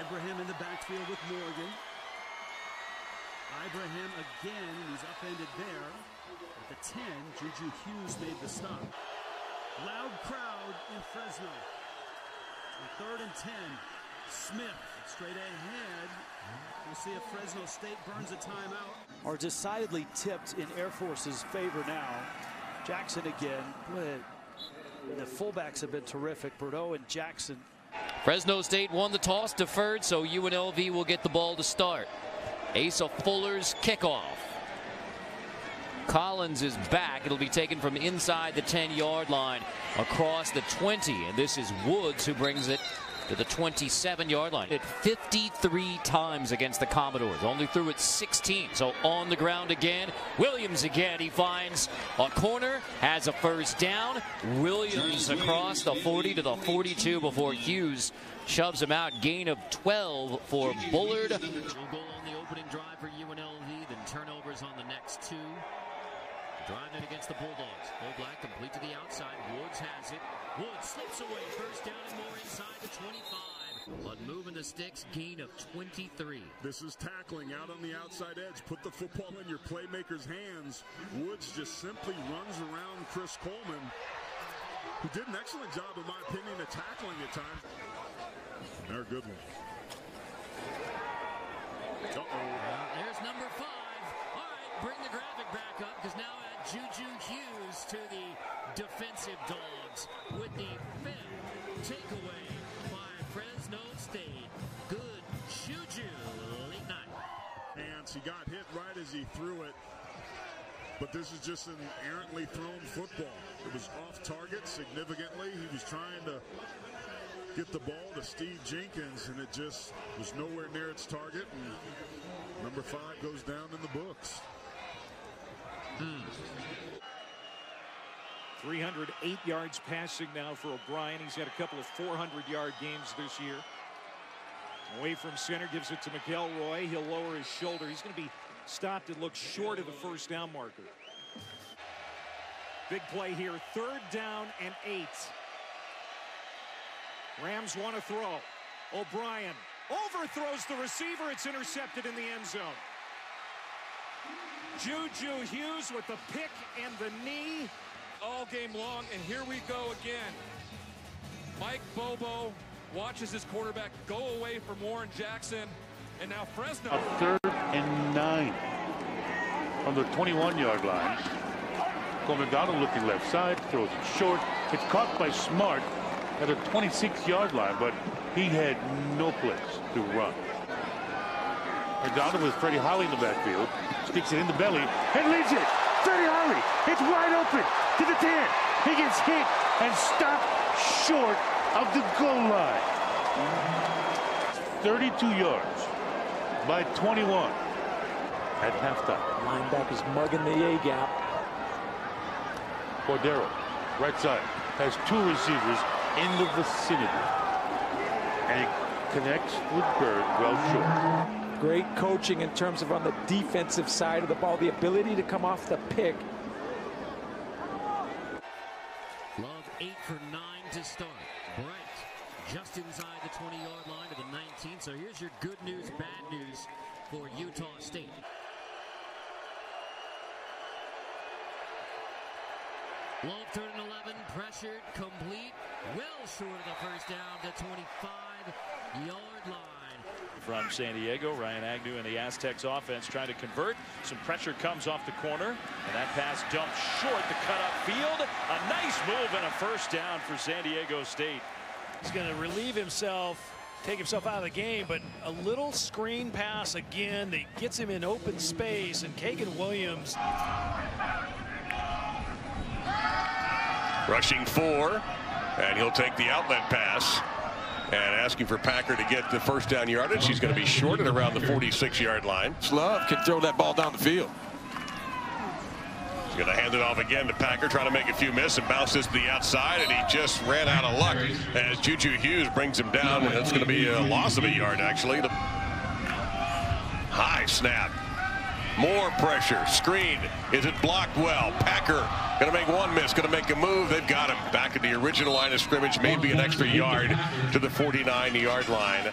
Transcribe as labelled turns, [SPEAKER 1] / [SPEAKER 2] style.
[SPEAKER 1] Ibrahim in the backfield with Morgan. Ibrahim again, he's upended there. At the 10, Juju Hughes made the stop. Loud crowd in Fresno. The third and 10. Smith straight ahead. We'll see if Fresno State burns a timeout.
[SPEAKER 2] Are decidedly tipped in Air Force's favor now. Jackson again. Boy, the fullbacks have been terrific. Birdow and Jackson.
[SPEAKER 3] Fresno State won the toss, deferred, so UNLV will get the ball to start. Asa Fuller's kickoff. Collins is back. It'll be taken from inside the 10 yard line across the 20. And this is Woods who brings it to the 27 yard line. It 53 times against the Commodores. Only threw it 16. So on the ground again. Williams again. He finds a corner, has a first down. Williams across the 40 to the 42 before Hughes shoves him out. Gain of 12 for Bullard. Goal on the opening drive for UNLV, then turnovers on the next two. Driving against the Bulldogs. Old Black complete to the outside. Woods has it. Woods slips away. First down and more inside the 25. But moving the sticks, gain of 23.
[SPEAKER 4] This is tackling out on the outside edge. Put the football in your playmaker's hands. Woods just simply runs around Chris Coleman, who did an excellent job, in my opinion, of tackling at times. They're a good one.
[SPEAKER 3] Uh-oh. Uh, there's number five. All right, bring the graphic back up because now Juju Hughes to the defensive dogs with the fifth takeaway by Fresno State. Good Juju late night.
[SPEAKER 4] And he got hit right as he threw it. But this is just an errantly thrown football. It was off target significantly. He was trying to get the ball to Steve Jenkins, and it just was nowhere near its target. And number five goes down in the books.
[SPEAKER 5] Hmm. 308 yards passing now for O'Brien. He's had a couple of 400-yard games this year. Away from center, gives it to McElroy. He'll lower his shoulder. He's going to be stopped and look short of the first down marker. Big play here. Third down and eight. Rams want to throw. O'Brien overthrows the receiver. It's intercepted in the end zone. Juju Hughes with the pick and the knee.
[SPEAKER 6] All game long, and here we go again. Mike Bobo watches his quarterback go away from Warren Jackson, and now Fresno.
[SPEAKER 7] A third and nine on the 21-yard line. Comandano looking left side, throws it short. It's caught by Smart at a 26-yard line, but he had no place to run. Comandano with Freddie Holly in the backfield, sticks it in the belly, and leaves it. Freddie Holly, it's wide open to the 10. He gets hit and stopped short of the goal line. 32 yards by 21 at halftime.
[SPEAKER 2] Linebackers mugging the A gap.
[SPEAKER 7] Cordeiro, right side, has two receivers in the vicinity. And he connects with Byrd well short.
[SPEAKER 8] Great coaching in terms of on the defensive side of the ball, the ability to come off the pick.
[SPEAKER 3] Love eight for nine to start. Bright just inside the 20-yard line to the 19. So here's your good news, bad news for Utah State. Love third and 11, pressured, complete, well short of the first down, the 25-yard line.
[SPEAKER 9] From San Diego, Ryan Agnew and the Aztecs offense trying to convert. Some pressure comes off the corner, and that pass dumped short the cut up field. A nice move and a first down for San Diego State.
[SPEAKER 10] He's going to relieve himself take himself out of the game, but a little screen pass again that gets him in open space, and Kaegan Williams.
[SPEAKER 11] Rushing four, and he'll take the outlet pass. And asking for Packer to get the first down yardage. He's going to be short at around the 46-yard line.
[SPEAKER 12] Love can throw that ball down the field.
[SPEAKER 11] He's going to hand it off again to Packer, trying to make a few miss and bounces to the outside, and he just ran out of luck as Juju Hughes brings him down. It's going to be a loss of a yard, actually. The high snap. More pressure. Screen. Is it blocked well? Packer going to make one miss. Going to make a move. They've got him back at the original line of scrimmage. Maybe an extra yard to the 49-yard line.